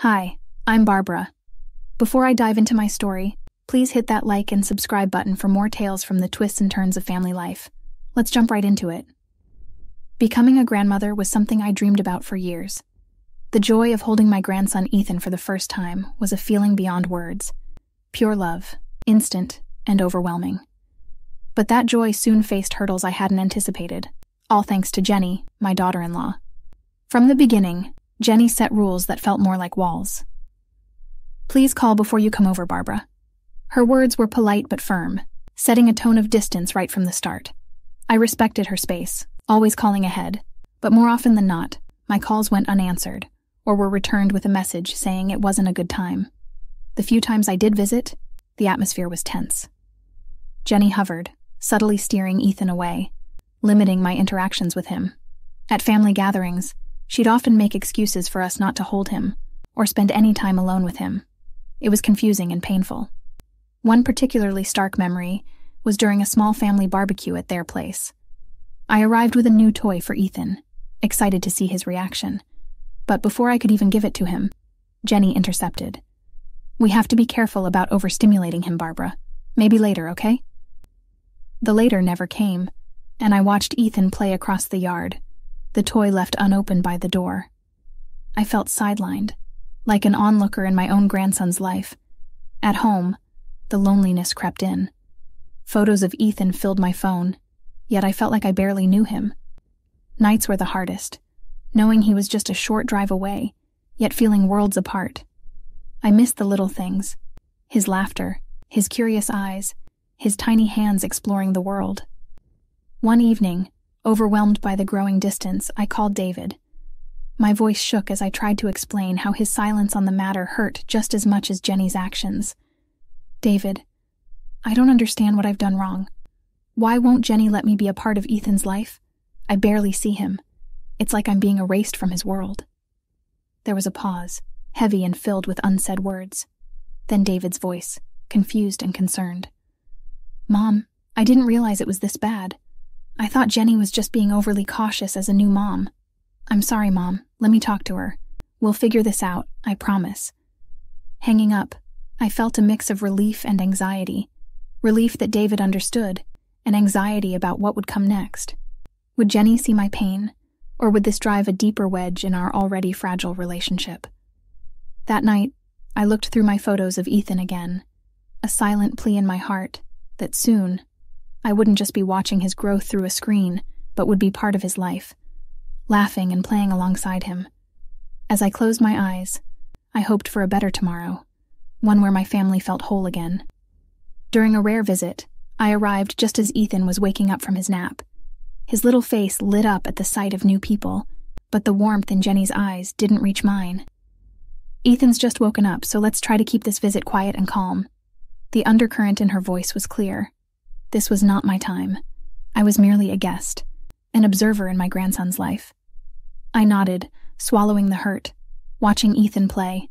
Hi, I'm Barbara. Before I dive into my story, please hit that like and subscribe button for more tales from the twists and turns of family life. Let's jump right into it. Becoming a grandmother was something I dreamed about for years. The joy of holding my grandson Ethan for the first time was a feeling beyond words pure love, instant, and overwhelming. But that joy soon faced hurdles I hadn't anticipated, all thanks to Jenny, my daughter in law. From the beginning, Jenny set rules that felt more like walls. Please call before you come over, Barbara. Her words were polite but firm, setting a tone of distance right from the start. I respected her space, always calling ahead, but more often than not, my calls went unanswered or were returned with a message saying it wasn't a good time. The few times I did visit, the atmosphere was tense. Jenny hovered, subtly steering Ethan away, limiting my interactions with him. At family gatherings, she'd often make excuses for us not to hold him or spend any time alone with him. It was confusing and painful. One particularly stark memory was during a small family barbecue at their place. I arrived with a new toy for Ethan, excited to see his reaction. But before I could even give it to him, Jenny intercepted. We have to be careful about overstimulating him, Barbara. Maybe later, okay? The later never came, and I watched Ethan play across the yard, the toy left unopened by the door. I felt sidelined, like an onlooker in my own grandson's life. At home, the loneliness crept in. Photos of Ethan filled my phone, yet I felt like I barely knew him. Nights were the hardest, knowing he was just a short drive away, yet feeling worlds apart. I missed the little things his laughter, his curious eyes, his tiny hands exploring the world. One evening, overwhelmed by the growing distance, I called David. My voice shook as I tried to explain how his silence on the matter hurt just as much as Jenny's actions. David, I don't understand what I've done wrong. Why won't Jenny let me be a part of Ethan's life? I barely see him. It's like I'm being erased from his world. There was a pause, heavy and filled with unsaid words. Then David's voice, confused and concerned. Mom, I didn't realize it was this bad. I thought Jenny was just being overly cautious as a new mom. I'm sorry, Mom. Let me talk to her. We'll figure this out, I promise. Hanging up, I felt a mix of relief and anxiety relief that David understood, and anxiety about what would come next. Would Jenny see my pain, or would this drive a deeper wedge in our already fragile relationship? That night, I looked through my photos of Ethan again, a silent plea in my heart that soon I wouldn't just be watching his growth through a screen, but would be part of his life, laughing and playing alongside him. As I closed my eyes, I hoped for a better tomorrow, one where my family felt whole again. During a rare visit, I arrived just as Ethan was waking up from his nap. His little face lit up at the sight of new people, but the warmth in Jenny's eyes didn't reach mine. Ethan's just woken up, so let's try to keep this visit quiet and calm. The undercurrent in her voice was clear. This was not my time. I was merely a guest, an observer in my grandson's life. I nodded, swallowing the hurt, watching Ethan play,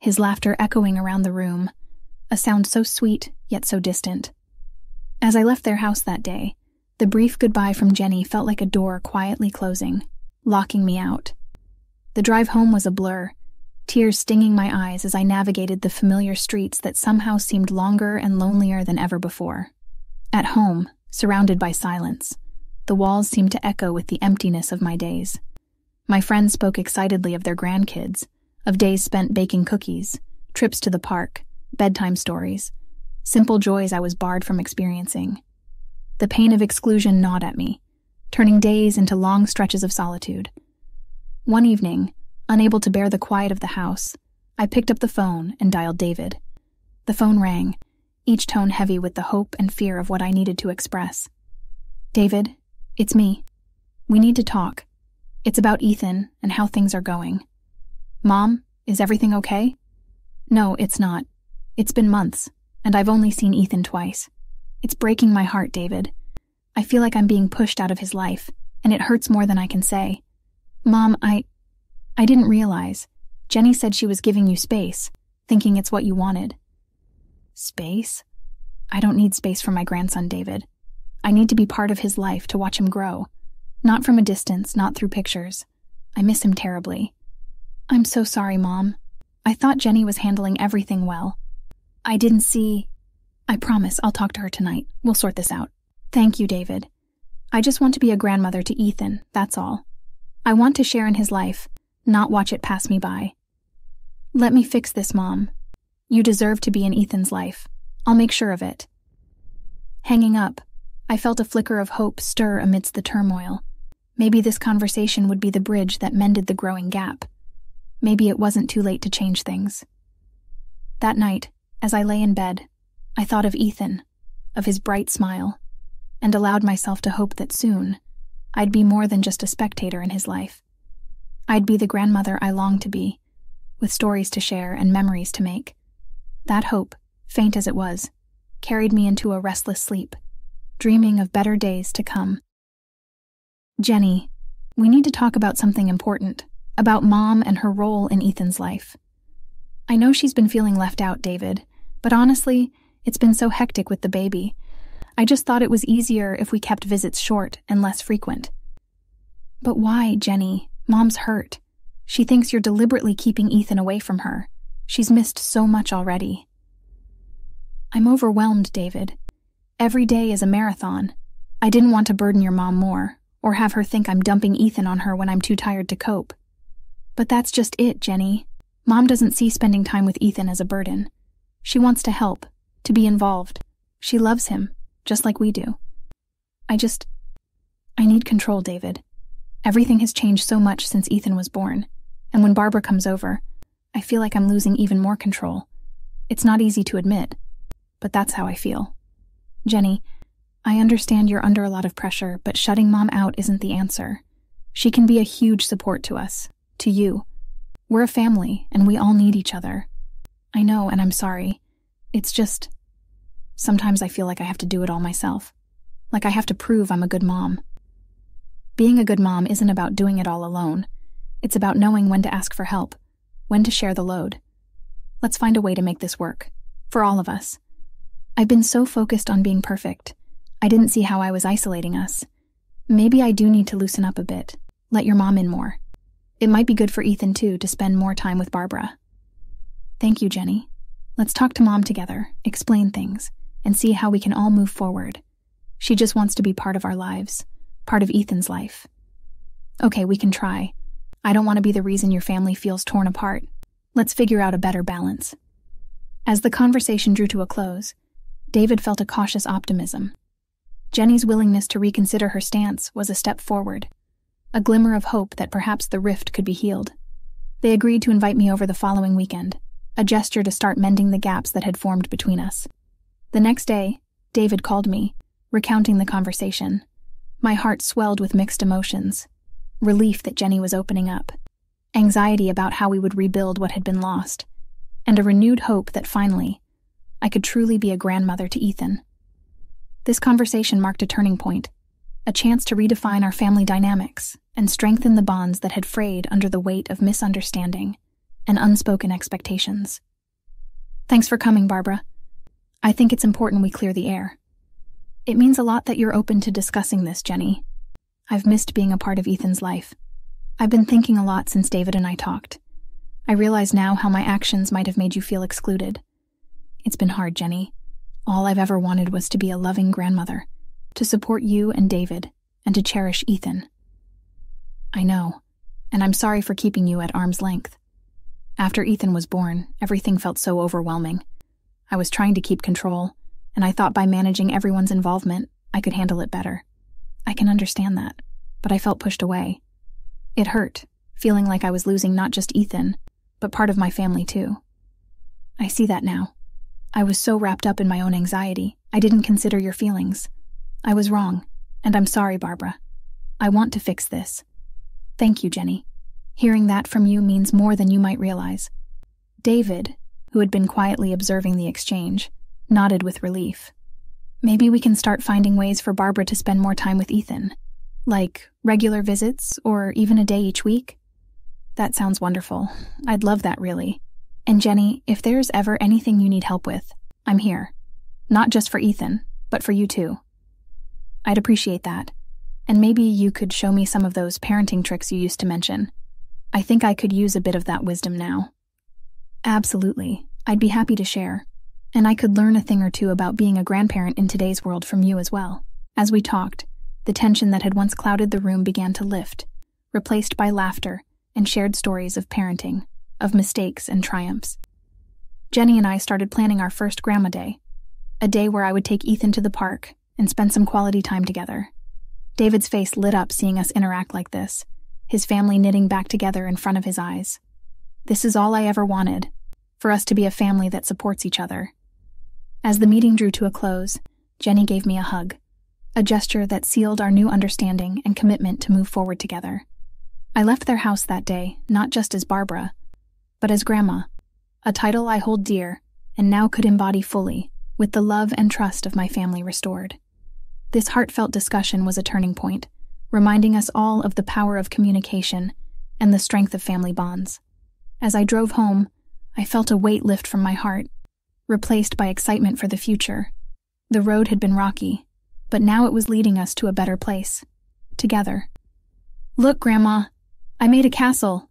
his laughter echoing around the room a sound so sweet yet so distant. As I left their house that day, the brief goodbye from Jenny felt like a door quietly closing, locking me out. The drive home was a blur, tears stinging my eyes as I navigated the familiar streets that somehow seemed longer and lonelier than ever before. At home, surrounded by silence, the walls seemed to echo with the emptiness of my days. My friends spoke excitedly of their grandkids, of days spent baking cookies, trips to the park, bedtime stories, simple joys I was barred from experiencing. The pain of exclusion gnawed at me, turning days into long stretches of solitude. One evening, unable to bear the quiet of the house, I picked up the phone and dialed David. The phone rang, each tone heavy with the hope and fear of what I needed to express. David, it's me. We need to talk. It's about Ethan and how things are going. Mom, is everything okay? No, it's not. It's been months, and I've only seen Ethan twice. It's breaking my heart, David. I feel like I'm being pushed out of his life, and it hurts more than I can say. Mom, I. I didn't realize. Jenny said she was giving you space, thinking it's what you wanted. Space? I don't need space for my grandson, David. I need to be part of his life to watch him grow. Not from a distance, not through pictures. I miss him terribly. I'm so sorry, Mom. I thought Jenny was handling everything well. I didn't see. I promise I'll talk to her tonight. We'll sort this out. Thank you, David. I just want to be a grandmother to Ethan, that's all. I want to share in his life, not watch it pass me by. Let me fix this, Mom. You deserve to be in Ethan's life. I'll make sure of it. Hanging up, I felt a flicker of hope stir amidst the turmoil. Maybe this conversation would be the bridge that mended the growing gap. Maybe it wasn't too late to change things. That night, as I lay in bed, I thought of Ethan, of his bright smile, and allowed myself to hope that soon I'd be more than just a spectator in his life. I'd be the grandmother I longed to be, with stories to share and memories to make. That hope, faint as it was, carried me into a restless sleep, dreaming of better days to come. Jenny, we need to talk about something important, about mom and her role in Ethan's life. I know she's been feeling left out, David, but honestly, it's been so hectic with the baby. I just thought it was easier if we kept visits short and less frequent. But why, Jenny? Mom's hurt. She thinks you're deliberately keeping Ethan away from her. She's missed so much already. I'm overwhelmed, David. Every day is a marathon. I didn't want to burden your mom more, or have her think I'm dumping Ethan on her when I'm too tired to cope. But that's just it, Jenny. Mom doesn't see spending time with Ethan as a burden. She wants to help, to be involved. She loves him, just like we do. I just. I need control, David. Everything has changed so much since Ethan was born, and when Barbara comes over, I feel like I'm losing even more control. It's not easy to admit, but that's how I feel. Jenny, I understand you're under a lot of pressure, but shutting mom out isn't the answer. She can be a huge support to us, to you. We're a family, and we all need each other. I know, and I'm sorry. It's just. Sometimes I feel like I have to do it all myself. Like I have to prove I'm a good mom. Being a good mom isn't about doing it all alone. It's about knowing when to ask for help, when to share the load. Let's find a way to make this work. For all of us. I've been so focused on being perfect. I didn't see how I was isolating us. Maybe I do need to loosen up a bit. Let your mom in more. It might be good for Ethan, too, to spend more time with Barbara. Thank you, Jenny. Let's talk to mom together, explain things, and see how we can all move forward. She just wants to be part of our lives, part of Ethan's life. Okay, we can try. I don't want to be the reason your family feels torn apart. Let's figure out a better balance. As the conversation drew to a close, David felt a cautious optimism. Jenny's willingness to reconsider her stance was a step forward, a glimmer of hope that perhaps the rift could be healed. They agreed to invite me over the following weekend, a gesture to start mending the gaps that had formed between us. The next day, David called me, recounting the conversation. My heart swelled with mixed emotions relief that Jenny was opening up, anxiety about how we would rebuild what had been lost, and a renewed hope that finally, I could truly be a grandmother to Ethan. This conversation marked a turning point, a chance to redefine our family dynamics and strengthen the bonds that had frayed under the weight of misunderstanding and unspoken expectations. Thanks for coming, Barbara. I think it's important we clear the air. It means a lot that you're open to discussing this, Jenny. I've missed being a part of Ethan's life. I've been thinking a lot since David and I talked. I realize now how my actions might have made you feel excluded. It's been hard, Jenny. All I've ever wanted was to be a loving grandmother, to support you and David, and to cherish Ethan. I know, and I'm sorry for keeping you at arm's length. After Ethan was born, everything felt so overwhelming. I was trying to keep control, and I thought by managing everyone's involvement, I could handle it better. I can understand that, but I felt pushed away. It hurt, feeling like I was losing not just Ethan, but part of my family too. I see that now. I was so wrapped up in my own anxiety, I didn't consider your feelings. I was wrong, and I'm sorry, Barbara. I want to fix this. Thank you, Jenny. Hearing that from you means more than you might realize. David, who had been quietly observing the exchange, nodded with relief. Maybe we can start finding ways for Barbara to spend more time with Ethan, like regular visits or even a day each week. That sounds wonderful. I'd love that, really. And Jenny, if there's ever anything you need help with, I'm here. Not just for Ethan, but for you too. I'd appreciate that. And maybe you could show me some of those parenting tricks you used to mention. I think I could use a bit of that wisdom now. Absolutely. I'd be happy to share. And I could learn a thing or two about being a grandparent in today's world from you as well. As we talked, the tension that had once clouded the room began to lift, replaced by laughter and shared stories of parenting, of mistakes and triumphs. Jenny and I started planning our first Grandma Day, a day where I would take Ethan to the park and spend some quality time together. David's face lit up seeing us interact like this, his family knitting back together in front of his eyes. This is all I ever wanted for us to be a family that supports each other. As the meeting drew to a close, Jenny gave me a hug, a gesture that sealed our new understanding and commitment to move forward together. I left their house that day not just as Barbara, but as Grandma, a title I hold dear and now could embody fully, with the love and trust of my family restored. This heartfelt discussion was a turning point, reminding us all of the power of communication and the strength of family bonds. As I drove home, I felt a weight lift from my heart, replaced by excitement for the future. The road had been rocky, but now it was leading us to a better place. Together. Look, Grandma, I made a castle.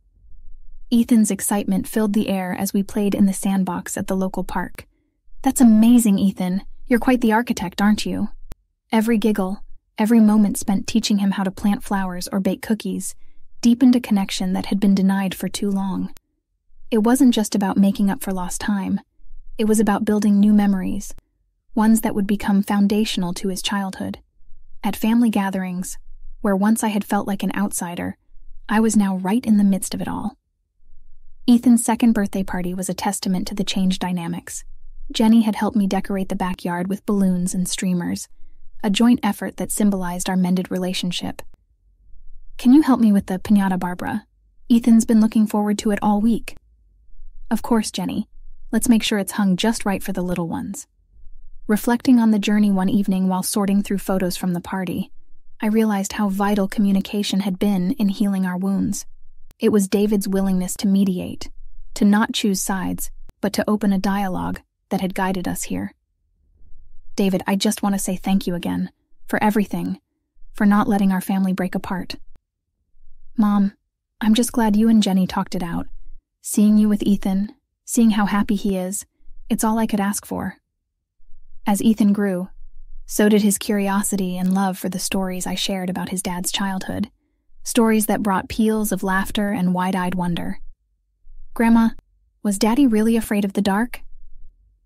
Ethan's excitement filled the air as we played in the sandbox at the local park. That's amazing, Ethan. You're quite the architect, aren't you? Every giggle, every moment spent teaching him how to plant flowers or bake cookies, deepened a connection that had been denied for too long. It wasn't just about making up for lost time, it was about building new memories, ones that would become foundational to his childhood. At family gatherings, where once I had felt like an outsider, I was now right in the midst of it all. Ethan's second birthday party was a testament to the changed dynamics. Jenny had helped me decorate the backyard with balloons and streamers, a joint effort that symbolized our mended relationship. Can you help me with the pinata, Barbara? Ethan's been looking forward to it all week. Of course, Jenny. Let's make sure it's hung just right for the little ones. Reflecting on the journey one evening while sorting through photos from the party, I realized how vital communication had been in healing our wounds. It was David's willingness to mediate, to not choose sides, but to open a dialogue that had guided us here. David, I just want to say thank you again for everything, for not letting our family break apart. Mom, I'm just glad you and Jenny talked it out. Seeing you with Ethan, seeing how happy he is, it's all I could ask for. As Ethan grew, so did his curiosity and love for the stories I shared about his dad's childhood, stories that brought peals of laughter and wide eyed wonder. Grandma, was Daddy really afraid of the dark?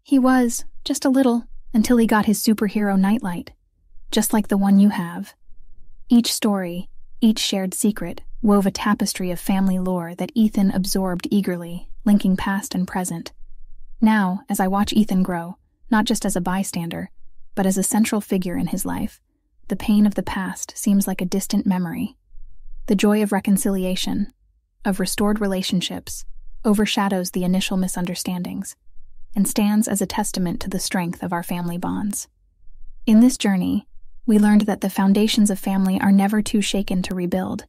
He was, just a little until he got his superhero nightlight, just like the one you have. Each story, each shared secret, wove a tapestry of family lore that Ethan absorbed eagerly, linking past and present. Now, as I watch Ethan grow, not just as a bystander, but as a central figure in his life, the pain of the past seems like a distant memory. The joy of reconciliation, of restored relationships, overshadows the initial misunderstandings and stands as a testament to the strength of our family bonds. In this journey, we learned that the foundations of family are never too shaken to rebuild,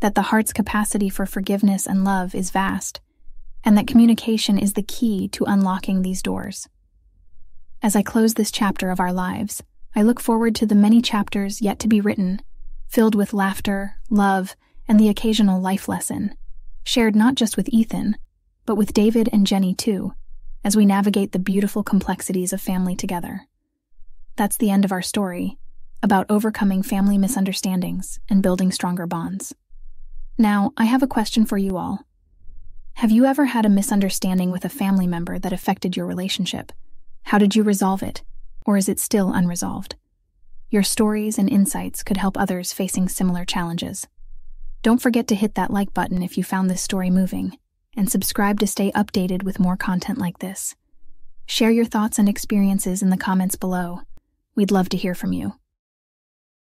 that the heart's capacity for forgiveness and love is vast, and that communication is the key to unlocking these doors. As I close this chapter of our lives, I look forward to the many chapters yet to be written, filled with laughter, love, and the occasional life lesson, shared not just with Ethan, but with David and Jenny too as we navigate the beautiful complexities of family together. That's the end of our story about overcoming family misunderstandings and building stronger bonds. Now, I have a question for you all. Have you ever had a misunderstanding with a family member that affected your relationship? How did you resolve it? Or is it still unresolved? Your stories and insights could help others facing similar challenges. Don't forget to hit that like button if you found this story moving and subscribe to stay updated with more content like this. Share your thoughts and experiences in the comments below. We'd love to hear from you.